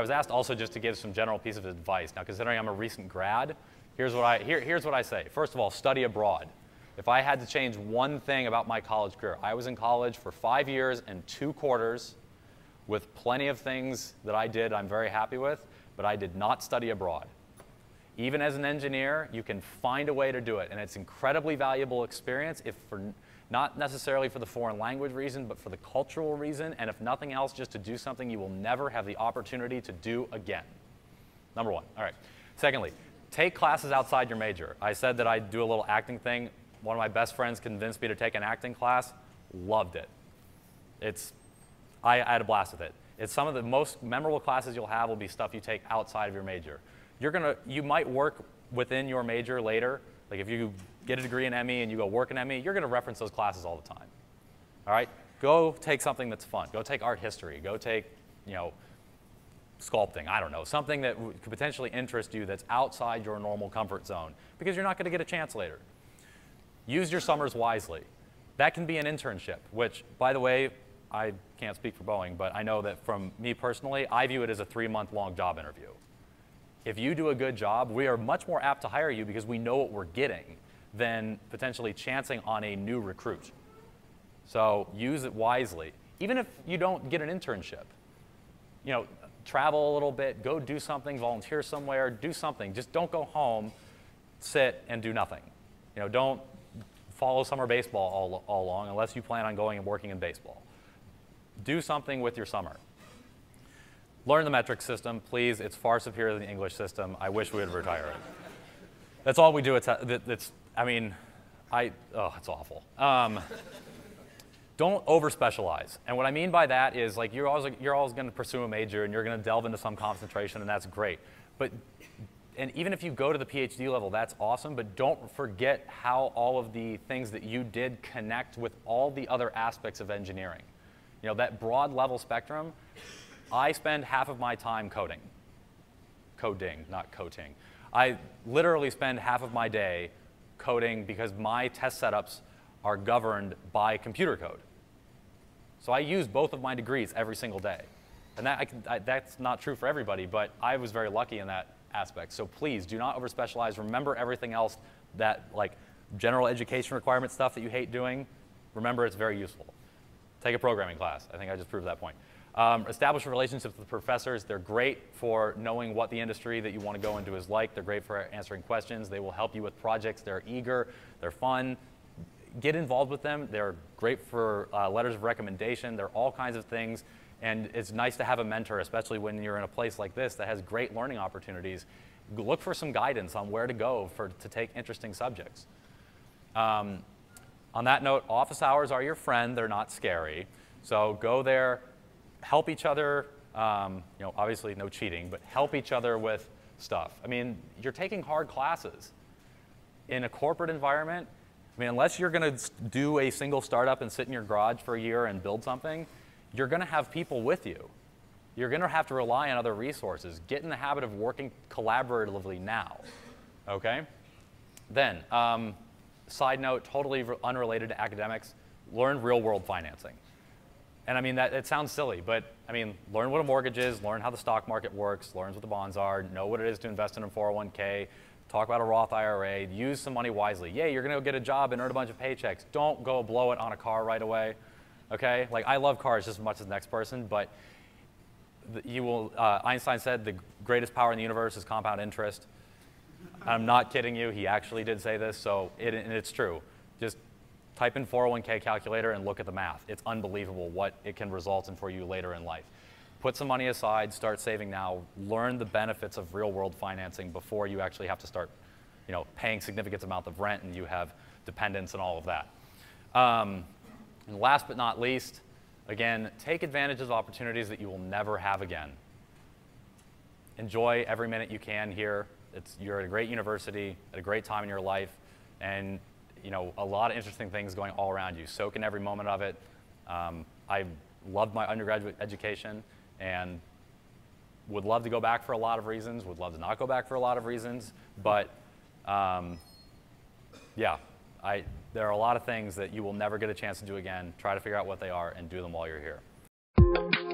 I was asked also just to give some general piece of advice. Now, considering I'm a recent grad, here's what I, here, here's what I say. First of all, study abroad. If I had to change one thing about my college career, I was in college for five years and two quarters with plenty of things that I did I'm very happy with, but I did not study abroad. Even as an engineer, you can find a way to do it, and it's incredibly valuable experience if for not necessarily for the foreign language reason, but for the cultural reason, and if nothing else, just to do something you will never have the opportunity to do again. Number one. All right. Secondly, take classes outside your major. I said that I'd do a little acting thing. One of my best friends convinced me to take an acting class. Loved it. It's, I, I had a blast with it. It's some of the most memorable classes you'll have will be stuff you take outside of your major. You're gonna, you might work within your major later. Like if you get a degree in ME and you go work in ME, you're going to reference those classes all the time. All right? Go take something that's fun. Go take art history. Go take, you know, sculpting. I don't know. Something that could potentially interest you that's outside your normal comfort zone because you're not going to get a chance later. Use your summers wisely. That can be an internship, which, by the way, I can't speak for Boeing, but I know that from me personally, I view it as a three month long job interview. If you do a good job, we are much more apt to hire you because we know what we're getting than potentially chancing on a new recruit. So use it wisely. Even if you don't get an internship, you know, travel a little bit, go do something, volunteer somewhere, do something. Just don't go home, sit, and do nothing. You know, don't follow summer baseball all, all along unless you plan on going and working in baseball. Do something with your summer. Learn the metric system, please. It's far superior than the English system. I wish we would retire it. That's all we do. It's, it's I mean, I, oh, it's awful. Um, don't over specialize. And what I mean by that is like you're always, you're always going to pursue a major and you're going to delve into some concentration and that's great. But, and even if you go to the PhD level, that's awesome, but don't forget how all of the things that you did connect with all the other aspects of engineering. You know, that broad level spectrum, I spend half of my time coding. Coding, not coating. I literally spend half of my day coding because my test setups are governed by computer code. So I use both of my degrees every single day. And that, I I, that's not true for everybody, but I was very lucky in that aspect. So please do not overspecialize. Remember everything else that like general education requirement stuff that you hate doing. Remember it's very useful. Take a programming class. I think I just proved that point. Um, establish relationships with professors. They're great for knowing what the industry that you want to go into is like. They're great for answering questions. They will help you with projects. They're eager. They're fun. Get involved with them. They're great for uh, letters of recommendation. They're all kinds of things. And it's nice to have a mentor, especially when you're in a place like this that has great learning opportunities. Look for some guidance on where to go for, to take interesting subjects. Um, on that note, office hours are your friend. They're not scary. So go there, help each other, um, you know, obviously no cheating, but help each other with stuff. I mean, you're taking hard classes. In a corporate environment, I mean, unless you're going to do a single startup and sit in your garage for a year and build something, you're going to have people with you. You're going to have to rely on other resources. Get in the habit of working collaboratively now, okay? Then, um, side note, totally unrelated to academics, learn real world financing. And I mean, that, it sounds silly, but I mean, learn what a mortgage is, learn how the stock market works, learn what the bonds are, know what it is to invest in a 401k, talk about a Roth IRA, use some money wisely. Yeah, you're gonna go get a job and earn a bunch of paychecks. Don't go blow it on a car right away, okay? Like, I love cars just as much as the next person, but you will, uh, Einstein said the greatest power in the universe is compound interest. I'm not kidding you, he actually did say this, so it, and it's true. Just Type in 401k calculator and look at the math. It's unbelievable what it can result in for you later in life. Put some money aside, start saving now, learn the benefits of real world financing before you actually have to start you know, paying significant amount of rent and you have dependents and all of that. Um, and last but not least, again, take advantage of opportunities that you will never have again. Enjoy every minute you can here. It's, you're at a great university, at a great time in your life, and you know, a lot of interesting things going all around you. Soak in every moment of it. Um, I loved my undergraduate education and would love to go back for a lot of reasons, would love to not go back for a lot of reasons, but um, yeah, I, there are a lot of things that you will never get a chance to do again. Try to figure out what they are and do them while you're here.